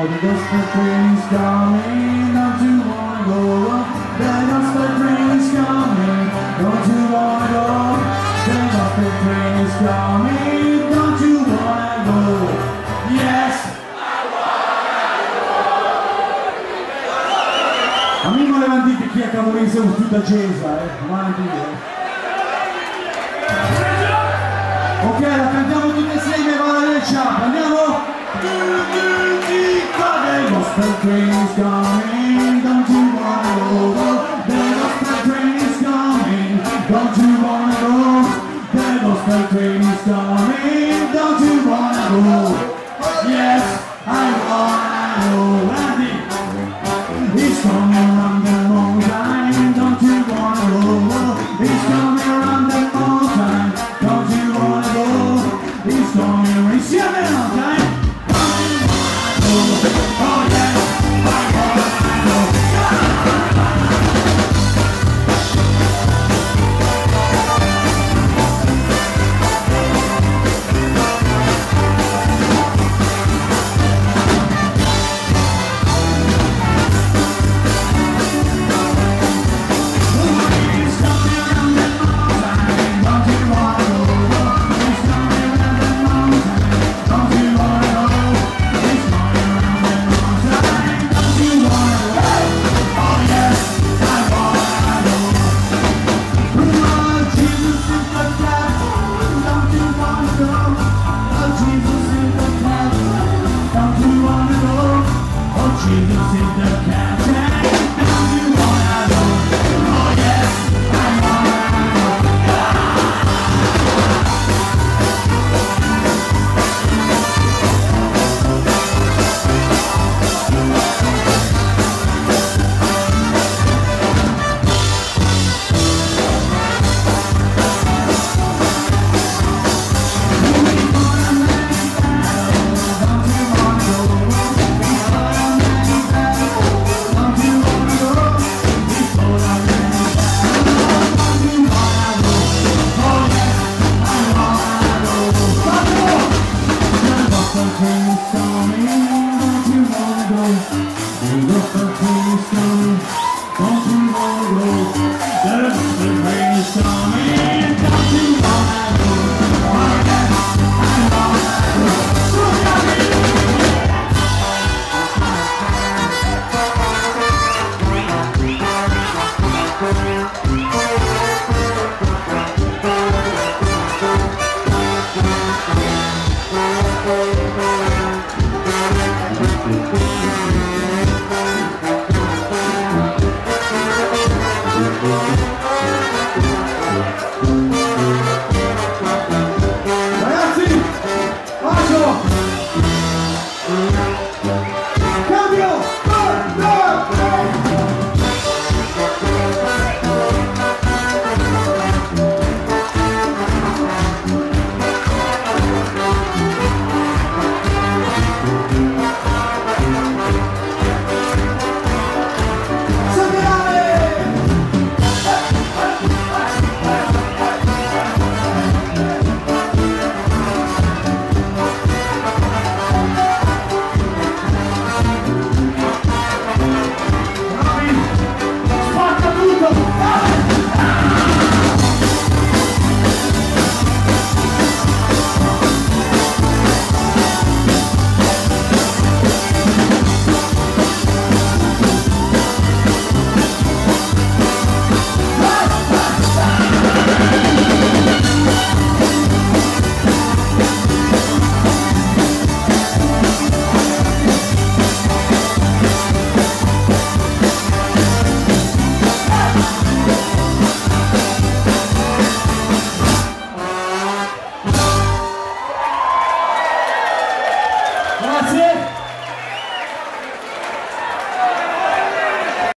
Oh, the gospel is coming, don't you wanna go up? The gospel is coming, don't you wanna go up? The gospel is coming, don't you wanna go? Yes! I wanna go! Amico Levanti, chi è cavolese o tutta Cesa, eh? Avanti, eh? Ok, la cantiamo tutti insieme! Você não the.